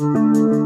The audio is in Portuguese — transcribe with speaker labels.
Speaker 1: Música